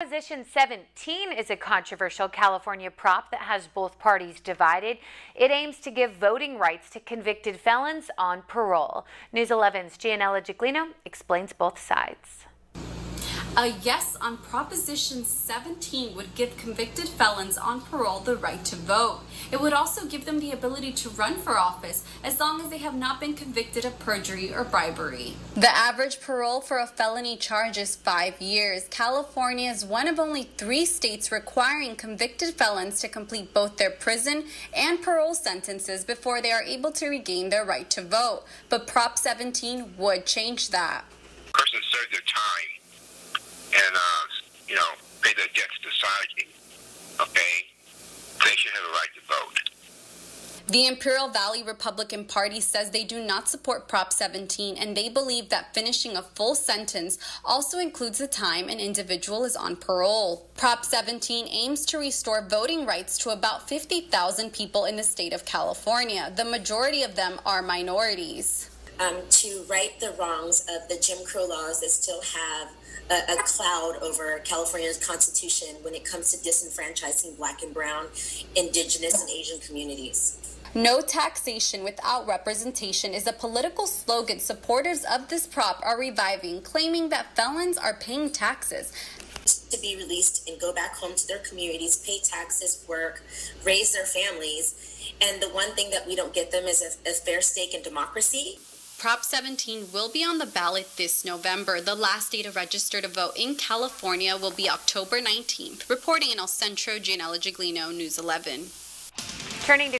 Proposition 17 is a controversial California prop that has both parties divided. It aims to give voting rights to convicted felons on parole. News 11's Gianella Giglino explains both sides. A yes on Proposition 17 would give convicted felons on parole the right to vote. It would also give them the ability to run for office as long as they have not been convicted of perjury or bribery. The average parole for a felony charge is five years. California is one of only three states requiring convicted felons to complete both their prison and parole sentences before they are able to regain their right to vote. But Prop 17 would change that. Person served their time and uh, you know pay their debts to society. Okay, they should have a right to vote. The Imperial Valley Republican Party says they do not support Prop 17 and they believe that finishing a full sentence also includes the time an individual is on parole. Prop 17 aims to restore voting rights to about 50,000 people in the state of California. The majority of them are minorities. Um, to right the wrongs of the Jim Crow laws that still have a, a, cloud over California's constitution when it comes to disenfranchising black and brown, indigenous, and Asian communities. No taxation without representation is a political slogan supporters of this prop are reviving, claiming that felons are paying taxes. To be released and go back home to their communities, pay taxes, work, raise their families. And the one thing that we don't get them is a, a fair stake in democracy. Prop 17 will be on the ballot this November. The last day to register to vote in California will be October 19th. Reporting in El Centro, Gianella Giglino, News 11. Turning to